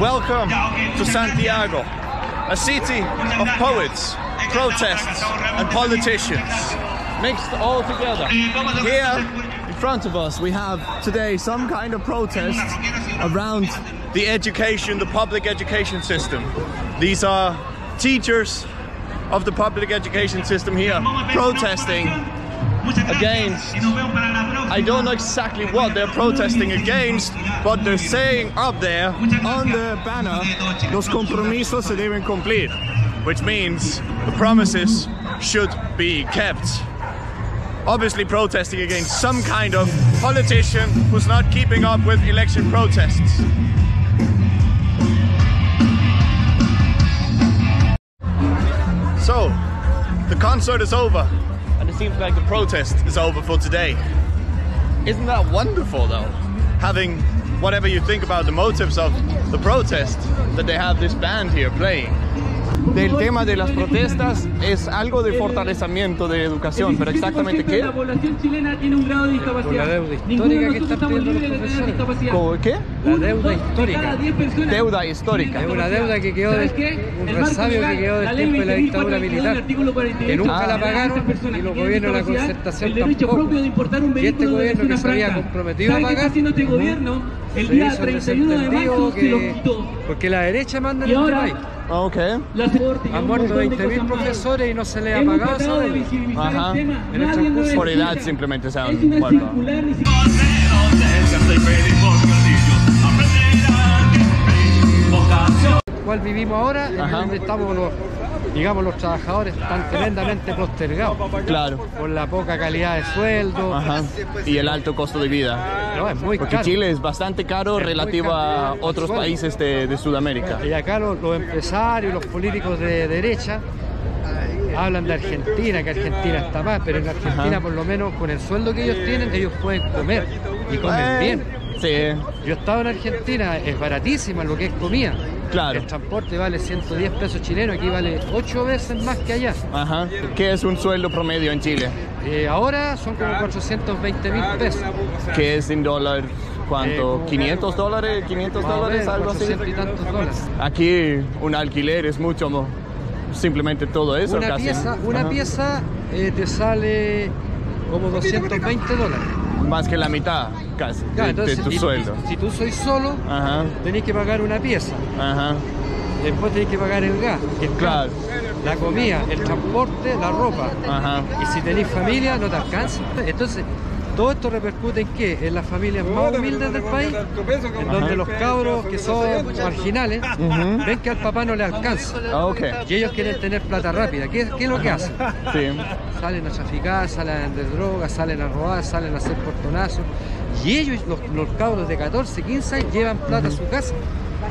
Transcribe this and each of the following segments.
Welcome to Santiago, a city of poets, protests, and politicians mixed all together. Here in front of us, we have today some kind of protest around the education, the public education system. These are teachers of the public education system here protesting against I don't know exactly what they're protesting against, but they're saying up there on the banner, los compromisos se deben cumplir, which means the promises should be kept. Obviously protesting against some kind of politician who's not keeping up with election protests. So, the concert is over, and it seems like the protest is over for today. Isn't that wonderful though? Having whatever you think about the motives of the protest, that they have this band here playing. del tema de las protestas es algo de fortalecimiento de educación, pero exactamente qué. La población chilena tiene un grado de discapacidad. La deuda histórica que está pidiendo los ¿Qué? La deuda histórica. Deuda histórica. Es una deuda que quedó del un resabio que quedó del tiempo de la dictadura militar. Que nunca la pagaron y los gobiernos de la concertación tampoco. Y este gobierno que se había comprometido a pagar. este gobierno? El día 31 de marzo se lo quitó. Porque la derecha manda en este país. Ah, ok. Han muerto 20.000 profesores y no se les ha pagado, ¿sabes? Ajá. En estos cursos. Por edad simplemente se han muerto. ¿Cuál vivimos ahora? Ajá. Donde estamos los digamos, los trabajadores están tremendamente postergados Claro. por la poca calidad de sueldo. Ajá. Y el alto costo de vida. No, es muy Porque caro. Chile es bastante caro Es relativo a otros Sueldo. países de, de Sudamérica. Y acá los, los empresarios, los políticos de derecha hablan de Argentina, que Argentina está mal, pero en Argentina Ajá. por lo menos con el sueldo que ellos tienen, ellos pueden comer y comen bien. Sí, Yo he estado en Argentina, es baratísima lo que es comida. Claro. El transporte vale 110 pesos chilenos, aquí vale 8 veces más que allá. ajá. ¿Qué es un sueldo promedio en Chile? Eh, ahora son como 420 mil pesos. ¿Qué es en dólar? Eh, ¿Cuánto? como- ¿500 dólares? ¿500 Más o dólares? Algo así. 400 y tantos dólares. Aquí un alquiler es mucho mo- simplemente todo eso Una casi. pieza, una Ajá. pieza eh, te sale como 220 dólares. Más que la mitad casi Claro, de, entonces, de tu si- sueldo. Si tú sois solo, Ajá, tenés que pagar una pieza. ajá. Después tenés que pagar el gas, que es Claro. la comida, el transporte, la ropa. Ajá. Y si tenés familia, no te alcanza. Entonces, todo esto repercute en qué? En las familias más humildes del país, en donde los cabros que son marginales ven que al papá no le alcanza. Ah, Y ellos quieren tener plata rápida. ¿Qué, qué es lo que hacen? sí. Salen a traficar, salen a vender drogas, salen a robar, salen a hacer portonazos. Y ellos, los, los cabros de 14, 15 años, llevan plata a su casa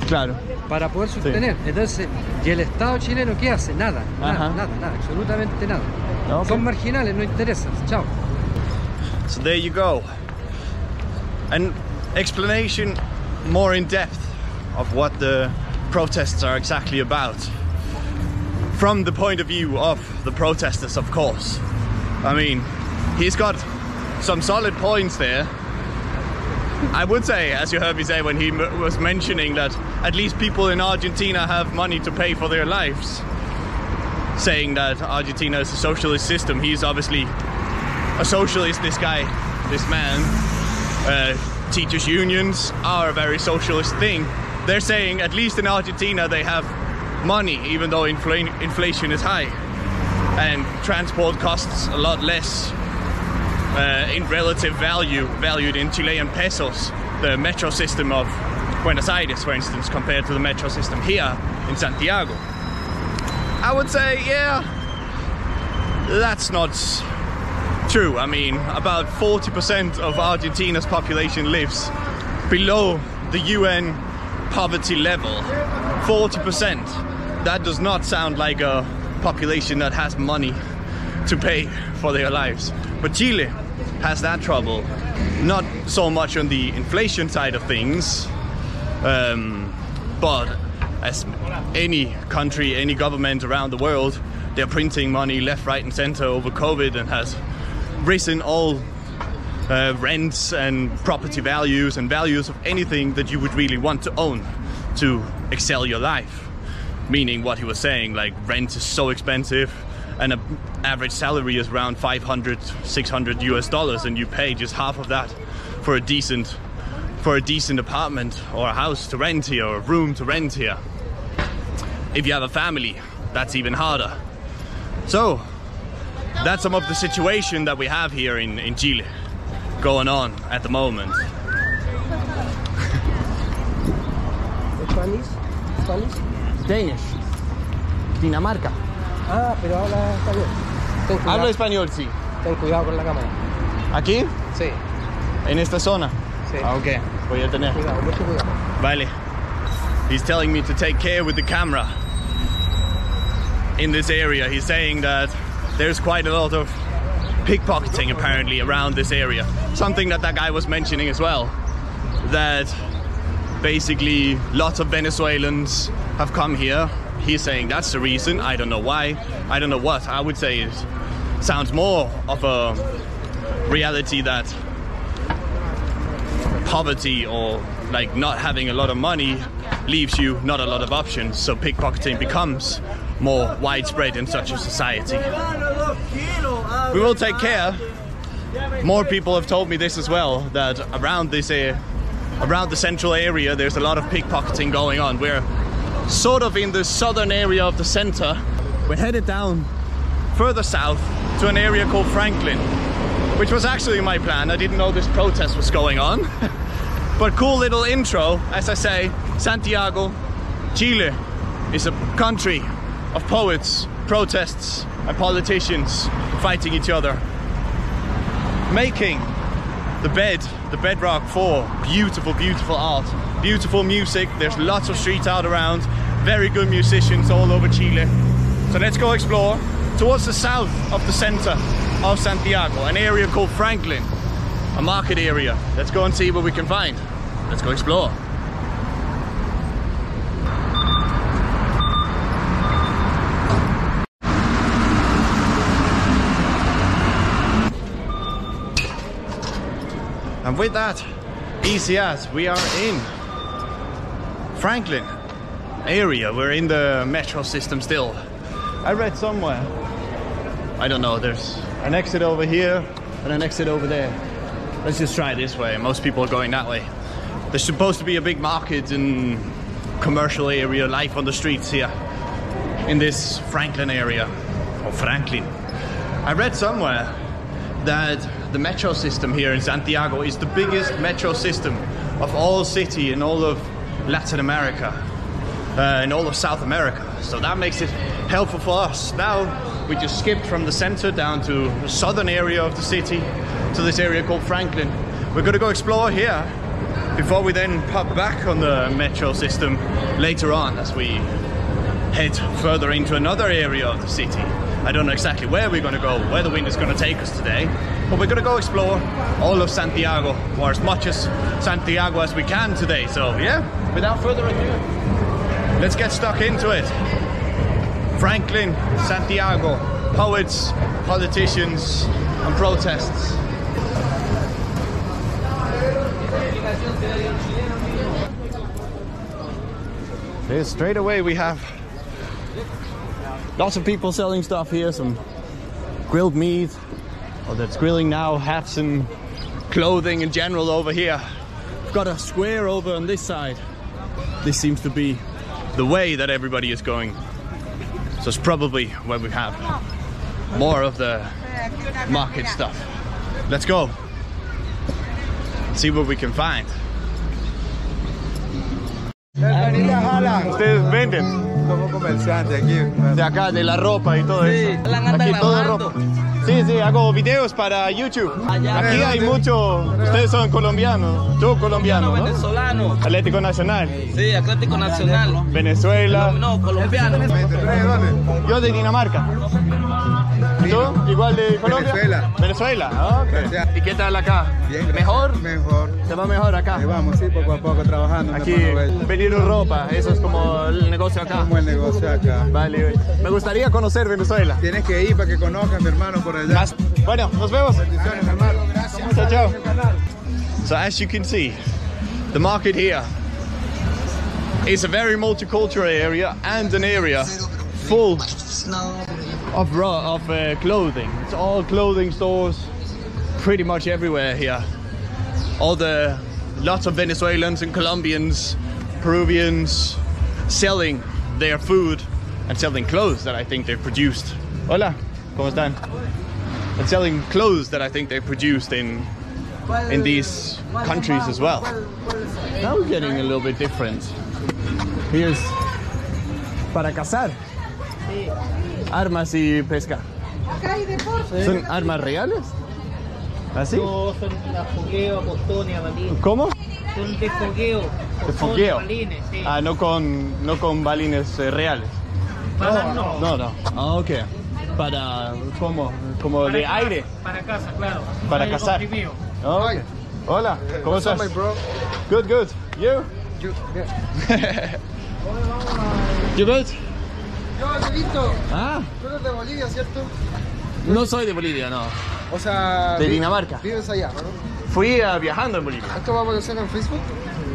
Claro. para poder sostener. Entonces, ¿y el Estado chileno qué hace? Nada, nada, Ajá. nada, nada, absolutamente nada. Ok. Son marginales, no interesan. Chao. So there you go. An explanation more in depth of what the protests are exactly about. From the point of view of the protesters, of course. I mean, he's got some solid points there. I would say, as you heard me say when he was mentioning that at least people in Argentina have money to pay for their lives, saying that Argentina is a socialist system. He's obviously a socialist, this guy, this man. Uh, teachers' unions are a very socialist thing. They're saying, at least in Argentina, they have money, even though infl- inflation is high. And transport costs a lot less uh, in relative value, valued in Chilean pesos. The metro system of Buenos Aires, for instance, compared to the metro system here in Santiago. I would say, yeah, that's not true. I mean, about 40% of Argentina's population lives below the UN poverty level. 40%. That does not sound like a population that has money to pay for their lives. But Chile has that trouble. Not so much on the inflation side of things, um, but as any country, any government around the world, they're printing money left, right, and center over COVID and has risen all uh, rents and property values and values of anything that you would really want to own to excel your life. Meaning what he was saying, like rent is so expensive and an average salary is around 500, 600 US dollars and you pay just half of that for a decent for a decent apartment or a house to rent here or a room to rent here. If you have a family, that's even harder. So, that's some of the situation that we have here in, in Chile going on at the moment. Spanish? Spanish? Danish. Dinamarca. Ah, pero habla español. Ten cuidado, Hablo español, sí. ten cuidado con la cámara. ¿Aquí? Sí, En esta zona. sí. Ah, ok. Voy a tener. Cuidado, mucho cuidado. Vale. He's telling me to take care with the camera in this area. He's saying that there's quite a lot of pickpocketing apparently around this area. Something that that guy was mentioning as well. That basically lots of Venezuelans have come here. He's saying that's the reason. I don't know why. I don't know what. I would say it sounds more of a reality that poverty or like not having a lot of money leaves you not a lot of options so pickpocketing becomes more widespread in such a society. We will take care. More people have told me this as well that around this uh, around the central area there's a lot of pickpocketing going on. We're sort of in the southern area of the center. We're headed down further south to an area called franklin which was actually my plan. I didn't know this protest was going on. but cool little intro, as I say, Santiago, Chile is a country of poets, protests, and politicians fighting each other. Making the bed, the bedrock for beautiful, beautiful art, beautiful music. There's lots of street art around, very good musicians all over Chile. So let's go explore towards the south of the center of Santiago, an area called Franklin, a market area. Let's go and see what we can find. Let's go explore. And with that, easy as we are in Franklin area. We're in the metro system still. I read somewhere. I don't know. There's an exit over here and an exit over there. Let's just try this way. Most people are going that way. There's supposed to be a big market and commercial area, life on the streets here in this Franklin area or Franklin. I read somewhere that the metro system here in Santiago is the biggest metro system of all city in all of Latin America, uh, in all of South America. So that makes it helpful for us. Now we just skipped from the center down to the southern area of the city to this area called Franklin. We're going to go explore here before we then pop back on the metro system later on as we head further into another area of the city. I don't know exactly where we're going to go, where the wind is going to take us today, but we're going to go explore all of Santiago, or as much as Santiago as we can today. So, yeah, without further ado, let's get stuck into it. Franklin, Santiago, poets, politicians, and protests. Straight away we have lots of people selling stuff here, some grilled meat, or that's grilling now, hats and clothing in general over here. We've got a square over on this side. This seems to be the way that everybody is going. So it's probably where we have more of the market stuff. Let's go. See what we can find. Ustedes venden Somos comerciantes aquí. de acá, de la ropa y todo eso. Aquí todo grabando. ropa. Sí, sí, hago videos para YouTube. Aquí hay mucho. Ustedes son colombianos. Tú colombiano, ¿no? venezolano. Atlético Nacional. Sí, Atlético Nacional. Venezuela. No, colombiano. dónde? Yo de Dinamarca. ¿Y tú? ¿Igual de Colombia? Venezuela. Venezuela, ah, ok. Gracias. ¿Y qué tal acá? Bien. ¿Mejor? Mejor. ¿Se va mejor acá? Ahí vamos, sí, poco a poco trabajando. Aquí, venir ropa, eso es como el negocio acá. Como el negocio acá. Vale, me gustaría conocer Venezuela. Tienes que ir para que conozcas, mi hermano, por allá. Más- Bueno, nos vemos. Bendiciones, hermano. Gracias. Chao, chao. So as you can see, the market here It's a very multicultural area and an area full of raw of uh, clothing. It's all clothing stores, pretty much everywhere here. All the lots of Venezuelans and Colombians, Peruvians selling their food and selling clothes that I think they've produced. Hola, ¿cómo están? And selling clothes that I think they produced in in these countries as well. Now we're getting a little bit different. Here's para cazar. Armas y pesca. ¿Son armas reales? ¿Así? No, son la fogueo, y balines. ¿Cómo? Son de fogueo. De fogueo. balines, sí. Ah, no con, no con balines eh, reales. Balas no. No, no. Ah, ok. Para, ¿cómo? Como de Para aire. casa- Para casa, claro. Para Aire cazar. comprimido. Ah, ok. Hola, ¿cómo estás? my bro? Good, good. You? You, yeah. You good? Yo, Angelito, Ah, tú eres de Bolivia, ¿cierto? no soy de Bolivia, no. O sea... De vi- Dinamarca. Vives allá, ¿no? Fui ah, viajando en Bolivia. ¿Esto va a aparecer en Facebook?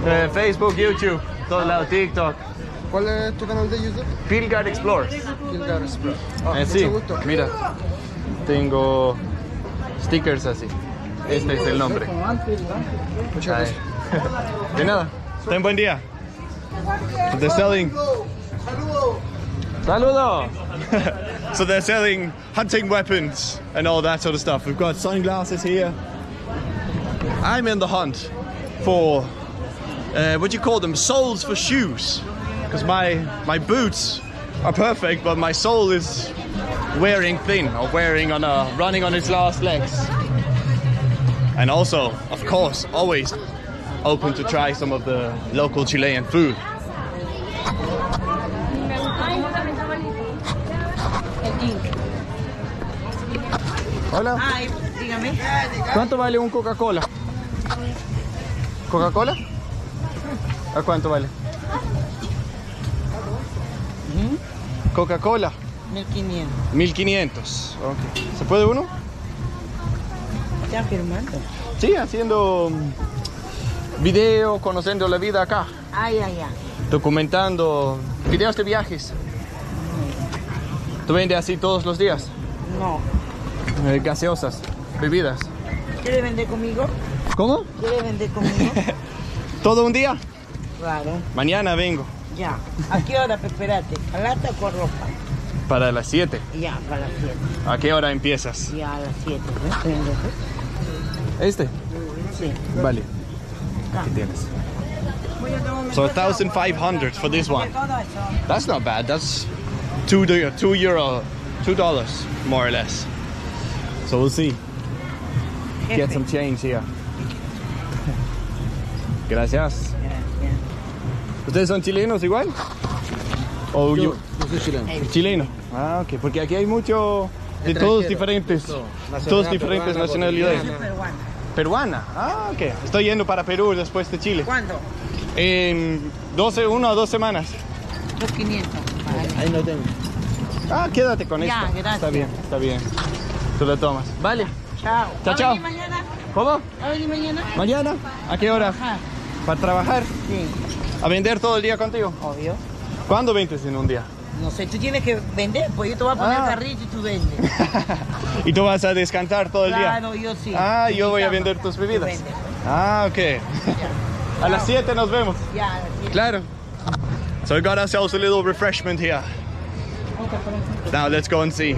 Eh, Facebook, YouTube, todos lados, TikTok. ¿Cuál es tu canal de YouTube? Pilgard Explores. Gilgar Express. Ah, Eh, mucho sí, gusto. mira. Tengo stickers así. Este es el nombre. Muchas gracias. De nada. Ten buen día. They're selling. Saludo. so they're selling hunting weapons and all that sort of stuff. We've got sunglasses here. I'm in the hunt for uh, what do you call them? Soles for shoes. Because my my boots are perfect, but my sole is wearing thin or wearing on a running on its last legs. And also, of course, always open to try some of the local Chilean food. Hola. Ay, dígame. ¿Cuánto vale un Coca-Cola? ¿Coca-Cola? ¿A cuánto vale? Coca-Cola, 1500. 1500. Ok. ¿Se puede uno? Ya firmando. Sí, haciendo mm, video, conociendo la vida acá, Ay, ay, ay. documentando videos de viajes. ¿Tú vendes así todos los días? No. Eh, gaseosas, bebidas. ¿Quiere vender conmigo? ¿Cómo? ¿Quiere vender conmigo? ¿Todo un día? Claro. Mañana vengo. Ya. ¿A qué hora? Pues, Espérate. ¿A lata o con ropa? Para las 7. Ya, para las 7. ¿A qué hora empiezas? Ya, a las 7. ¿ves? Vengo, pues. Este. Sí. Vale. Ah. Aquí tienes. So 1,500 for this one. That's not bad. That's two, two euro, two dollars more or less. So we'll see. Get some change here. Gracias. ¿Ustedes son chilenos igual? ¿O yo, Yo soy chileno. chileno? Ah, ok. Porque aquí hay mucho de todos diferentes, todos diferentes nacionalidades. Peruana. Peruana. Ah, ok. Estoy yendo para Perú después de Chile. ¿Cuándo? En 12, una o dos semanas. 2500. Vale. Ahí no tengo. Ah, quédate con Ya, esta. gracias. Está bien, está bien. Tú lo tomas. Vale. Chao. Chao, ¿Va a chao. mañana? ¿Cómo? ¿Va a venir mañana? ¿Mañana? ¿A qué hora? Ajá. ¿Para trabajar? Sí, ¿A vender todo el día contigo? obvio. ¿Cuándo vendes en un día? No sé, tú tienes que vender, pues yo te voy a poner Ah. el carrito y tú vendes. ¿Y tú vas a descansar todo el día? Claro, yo sí. Ah, yo voy a vender tus bebidas. pues. Ah, ok. A las 7 nos vemos. Ya, así es. Claro. So we got ourselves a little refreshment here. Now let's go and see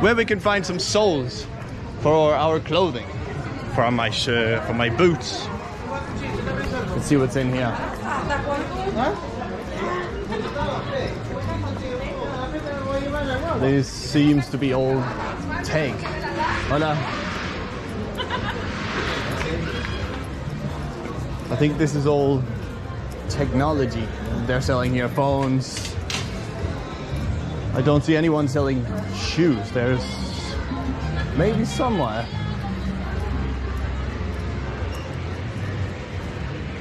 where we can find some soles for our clothing, for my shirt, for my boots. Let's see what's in here. This seems to be old tank. Hola. I think this is all technology. They're selling here phones. I don't see anyone selling shoes. There's maybe somewhere.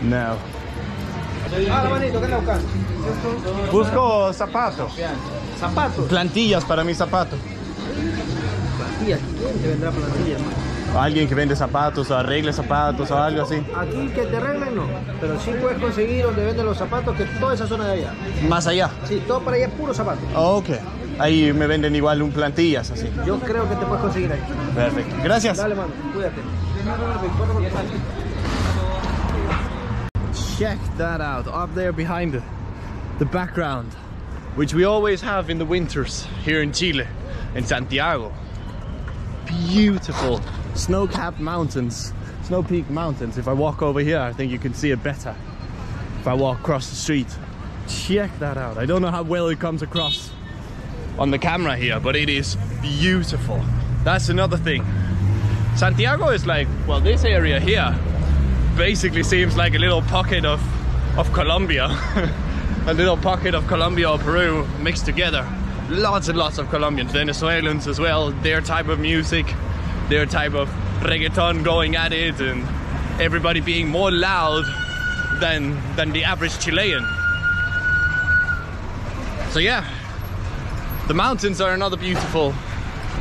No. Ah, manito, ¿qué anda buscando? Busco zapatos. Zapatos. Plantillas para mi zapato. Plantillas. ¿Quién te vendrá plantillas? Alguien que vende zapatos o arregle zapatos o algo así. Aquí que te arreglen no, pero sí puedes conseguir donde venden los zapatos, que toda esa zona de allá. Más allá. Sí, todo para allá es puro zapato. Ok. Ahí me venden igual un plantillas así. Yo creo que te puedes conseguir ahí. Perfecto. Gracias. Dale, mano, cuídate. Check that out up there behind the, the background, which we always have in the winters here in Chile, in Santiago. Beautiful snow-capped mountains, snow-peak mountains. If I walk over here, I think you can see it better. If I walk across the street, check that out. I don't know how well it comes across on the camera here, but it is beautiful. That's another thing. Santiago is like, well, this area here basically seems like a little pocket of, of Colombia. a little pocket of Colombia or Peru mixed together. Lots and lots of Colombians, Venezuelans as well, their type of music, their type of reggaeton going at it, and everybody being more loud than, than the average Chilean. So, yeah, the mountains are another beautiful,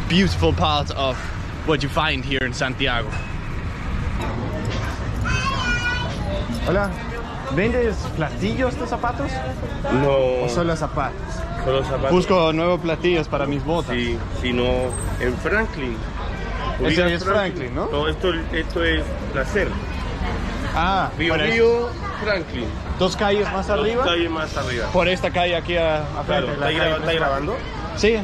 beautiful part of what you find here in Santiago. Hola, ¿vendes platillos de zapatos No, o solo zapatos? solo zapatos. Busco nuevos platillos para mis botas. Sí, sino en Franklin. Ese ¿Ubicas es Franklin, ¿no? No, esto, esto es Placer. Ah, Bio por ahí. Bio, Franklin. dos calles más arriba. Calle más arriba. Por esta calle aquí a, a Claro, la ¿está, gra- calle está grabando? Sí,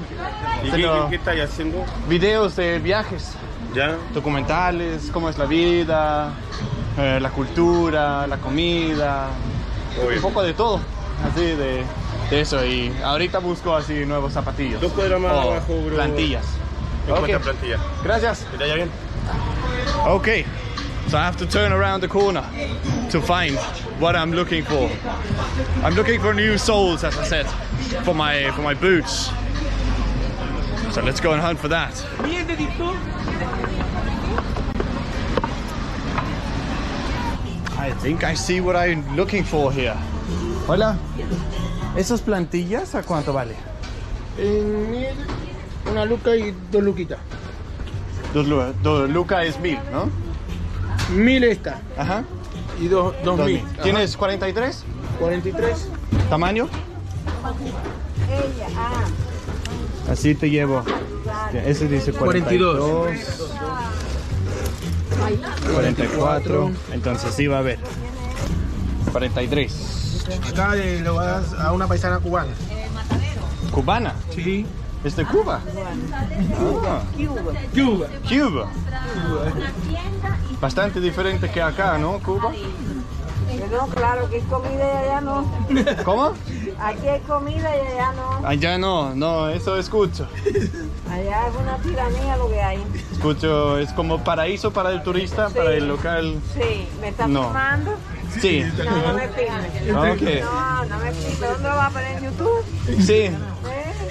¿Y qué, qué, estáis haciendo? videos de viajes, ¿Ya? documentales, cómo es la vida, eh, la cultura, la comida, Obvio. un poco de todo, así de, de eso. Y ahorita busco así nuevos zapatillos. Dos cuadras más abajo, bro. Plantillas. Encuentra Ok. plantilla. Gracias. ¿Que te vaya bien? Okay, so I have to turn around the corner to find what I'm looking for. I'm looking for new soles, as I said, for my for my boots. So let's go and hunt for that. I think I see what I'm looking for here. Hola. ¿Esas plantillas a cuánto vale? En mil, una luca y dos luquitas. Dos, dos lucas es mil, ¿no? Mil esta Ajá. y dos, dos, Dos mil. mil. ¿Tienes 43? Ajá. 43. ¿Tamaño? Así te llevo. Ese dice 42. 44. Entonces sí va a haber. 43. Acá le lo vas a una paisana cubana. ¿Cubana? Sí. ¿Es de Cuba? Ah, Cuba. Cuba. Bastante diferente que acá, ¿no? Cuba. No, claro que hay comida y allá no. ¿Cómo? Aquí hay comida y allá no. Allá no, no, eso escucho. Allá es una tiranía lo que hay. Escucho, es como paraíso para el turista, Sí. para el local. Sí, ¿me estás No. filmando? Sí. No, no me filmes. Ok. No, no me filmes. ¿Dónde lo vas a poner en YouTube? Sí.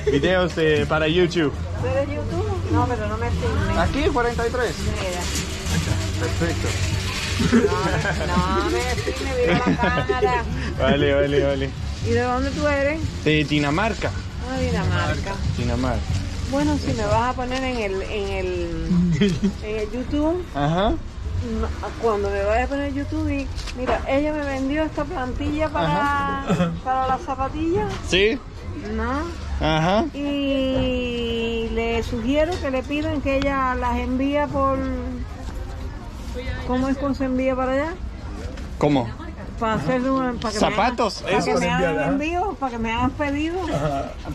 ¿Eh? Videos de, para YouTube. ¿Tú eres YouTube? No, pero no me filmes. Aquí 43. Mira. Perfecto. No, no me filmes, la cámara. Vale, vale, vale. ¿Y de dónde tú eres? De Dinamarca. Ah, Dinamarca. Dinamarca. Bueno, si me vas a poner en el, en el, en el YouTube, Ajá. cuando me vayas a poner YouTube, y, mira, ella me vendió esta plantilla para, para las zapatillas, Sí. ¿no? Ajá. Y le sugiero que le pidan que ella las envía por... ¿Cómo es que se envía para allá? ¿Cómo? Para hacer un, para que Zapatos, me hagan, eso. para que me hagan envío, para que me hagan pedido.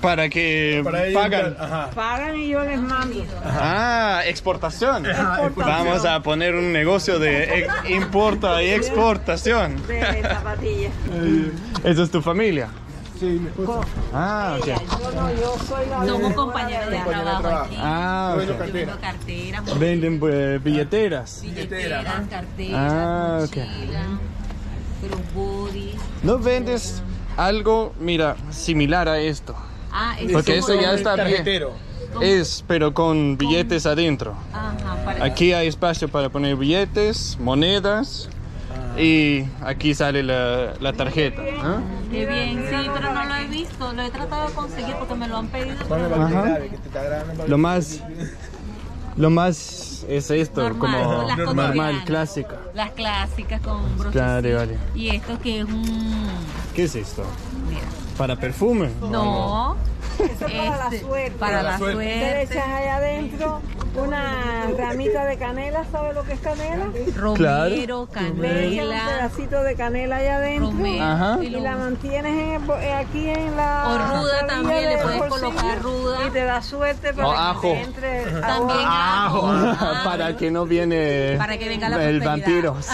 Para que pagan. Pagan y yo les mando. Ah, exportación. Exportación. Vamos a poner un negocio de ex- importa y exportación. De zapatillas. ¿Esa es tu familia? Sí, mi esposa. Ah, ok. Yo no, yo soy la Somos de- compañeros de trabajo aquí. Ah, ok. Vendo carteras, Venden pues, billeteras. billeteras, carteras, Ah, ok. mochila, crossbody. ¿No vendes algo, mira, similar a esto? Ah, eso Porque es eso ya está bien. Es, pero con billetes adentro. Ajá, para Aquí hay espacio para poner billetes, monedas y aquí sale la, la tarjeta. ¿ah? Qué bien, sí, pero no lo he visto. Lo he tratado de conseguir porque me lo han pedido. Ajá. te te Lo más... Lo más es esto, Normal, como las normal, clásico. Las clásicas con brochecito. Claro, vale. Y esto que es un... ¿Qué es esto? Mira. ¿Para perfume? No. Eso es para la este, suerte. Para la Te suerte. echas allá adentro una ramita de canela, ¿sabes lo que es canela? Romero, echas un canela, pedacito de canela allá adentro romero. Ajá. y la mantienes en el bo- eh, aquí en la O ruda también, le puedes colocar ruda. y te da suerte para O que ajo. te entre También ajo. ajo. Ah, para que no viene Para que venga la el prosperidad. vampiro.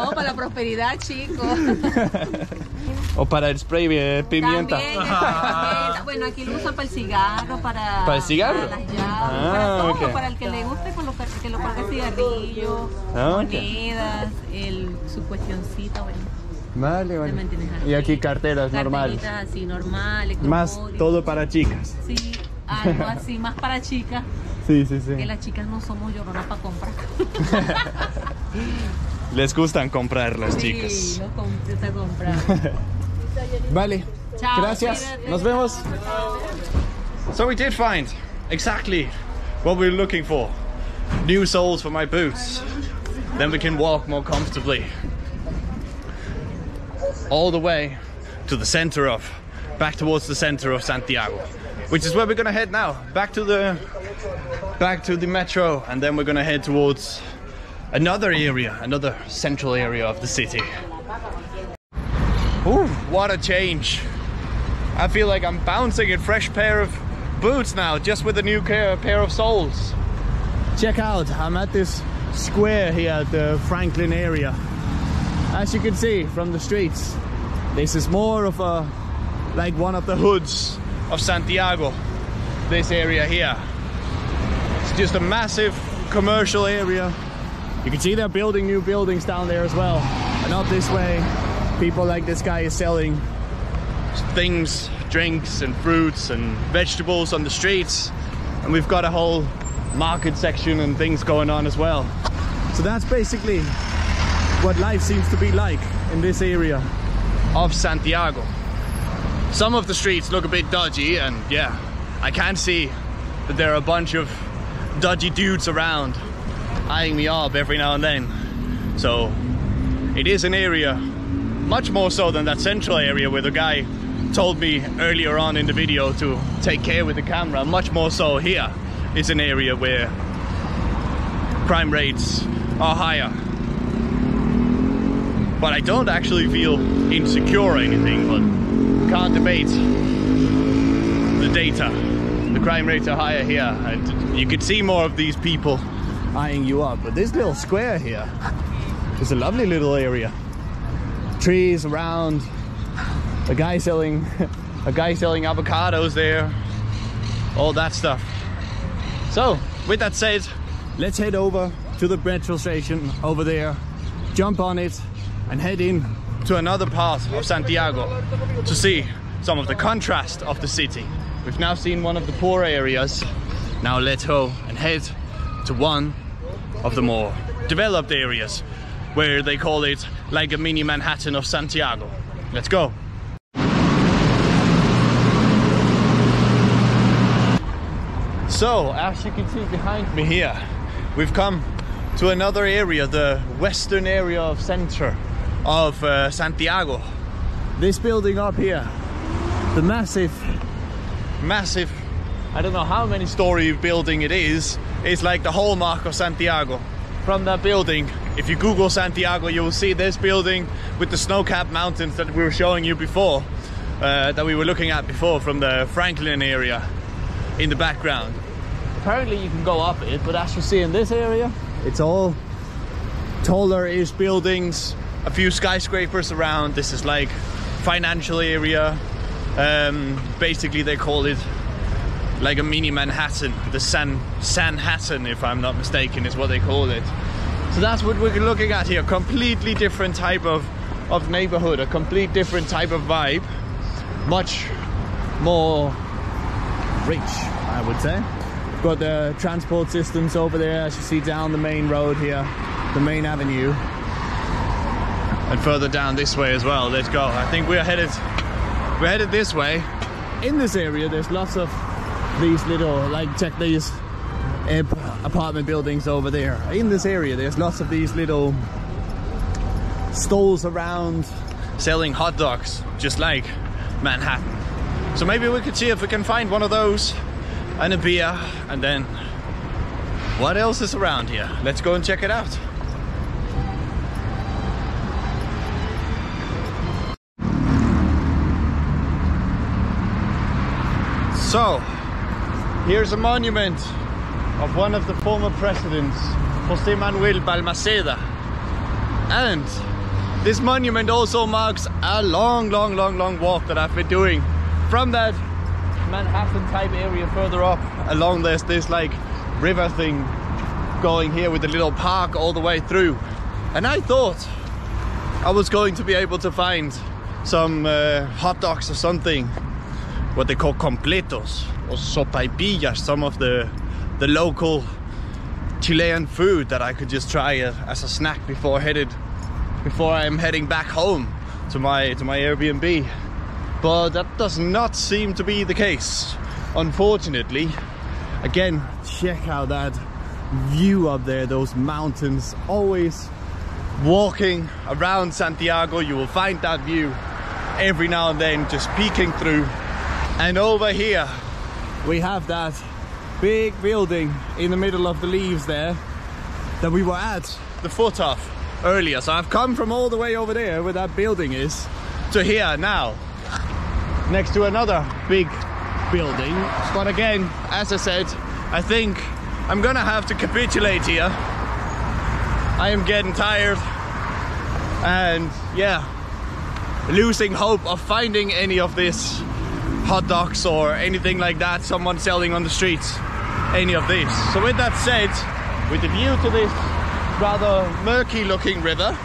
Oh, para la prosperidad, chicos. o para el spray de pimienta. También, pimienta. Bueno, aquí lo usan para el cigarro, para, ¿Para el cigarro? para las llaves, Ah, para todo, para el que le guste colocar, que lo coloque cigarrillo, Ah, monedas, el, su cuestioncita, bueno, Vale, vale. Y aquí carteras normales. así normales, Más todo para chicas. Sí, algo así, más para chicas, Sí, sí, sí. que las chicas no somos lloronas para comprar. Les gustan comprar las Sí, chicas. nos com- gusta comprar. Vale. Chao, Gracias. cuídate. Nos vemos. So we did find exactly what we were looking for. New soles for my boots. Then we can walk more comfortably. All the way to the center of, back towards the center of Santiago, which is where we're gonna head now. Back to the, back to the metro, and then we're gonna head towards another area, another central area of the city. Ooh, what a change! I feel like I'm bouncing a fresh pair of boots now, just with a new pair, pair of soles. Check out, I'm at this square here at the Franklin area. As you can see from the streets, this is more of a like one of the hoods of Santiago. This area here. It's just a massive commercial area. You can see they're building new buildings down there as well. And up this way, people like this guy is selling things, drinks and fruits and vegetables on the streets. And we've got a whole market section and things going on as well. So that's basically what life seems to be like in this area of Santiago. Some of the streets look a bit dodgy and yeah, I can see that there are a bunch of dodgy dudes around eyeing me up every now and then. So it is an area much more so than that central area where the guy told me earlier on in the video to take care with the camera. Much more so here. It's an area where crime rates are higher. But I don't actually feel insecure or anything, but can't debate the data. The crime rates are higher here, and you could see more of these people eyeing you up. But this little square here is a lovely little area. Trees around, a guy selling a guy selling avocados there, all that stuff. So, with that said, let's head over to the metro station over there, jump on it, and head in to another part of Santiago to see some of the contrast of the city. We've now seen one of the poor areas. Now let's go and head to one of the more developed areas where they call it like a mini Manhattan of Santiago. Let's go. So, as you can see behind me here, we've come to another area, the western area of center of uh, Santiago. This building up here, the massive, massive, I don't know how many story building it is, is like the hallmark of Santiago. From that building, if you Google Santiago, you will see this building with the snow-capped mountains that we were showing you before, uh, that we were looking at before from the Franklin area in the background. Apparently you can go up it, but as you see in this area, it's all taller-ish buildings, a few skyscrapers around. This is like financial area. Um, basically they call it like a mini Manhattan, the San Sanhattan, if I'm not mistaken, is what they call it. So that's what we're looking at here. Completely different type of, of neighborhood, a complete different type of vibe. Much more rich, I would say. Got the transport systems over there, as you see down the main road here, the main avenue. And further down this way as well. Let's go. I think we're headed we're headed this way. In this area there's lots of these little like check these apartment buildings over there. In this area, there's lots of these little stalls around selling hot dogs, just like Manhattan. So maybe we could see if we can find one of those and a beer and then what else is around here? Let's go and check it out. So, here's a monument of one of the former presidents, Jose Manuel Balmaceda. And this monument also marks a long, long, long, long walk that I've been doing from that Manhattan type area further up along this, this like river thing going here with a little park all the way through. And I thought I was going to be able to find some uh, hot dogs or something, what they call completos or sopaipillas, some of the, the local Chilean food that I could just try uh, as a snack before headed before I'm heading back home to my to my Airbnb. But that does not seem to be the case, unfortunately. Again, check out that view up there, those mountains. Always walking around Santiago, you will find that view every now and then, just peeking through. And over here, we have that big building in the middle of the leaves there that we were at the foot of earlier. So I've come from all the way over there where that building is to here now next to another big building. But again, as I said, I think I'm gonna have to capitulate here. I am getting tired and yeah, losing hope of finding any of this hot dogs or anything like that, someone selling on the streets, any of this. So with that said, with the view to this rather murky looking river,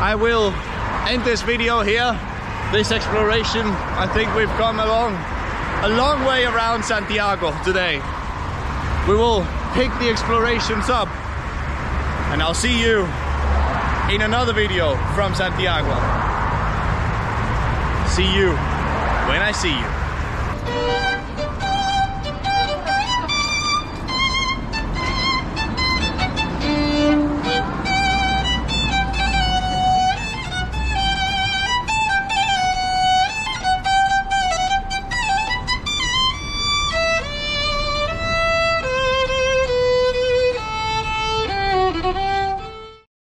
I will end this video here this exploration. I think we've come along a long way around Santiago today. We will pick the explorations up and I'll see you in another video from Santiago. See you when I see you.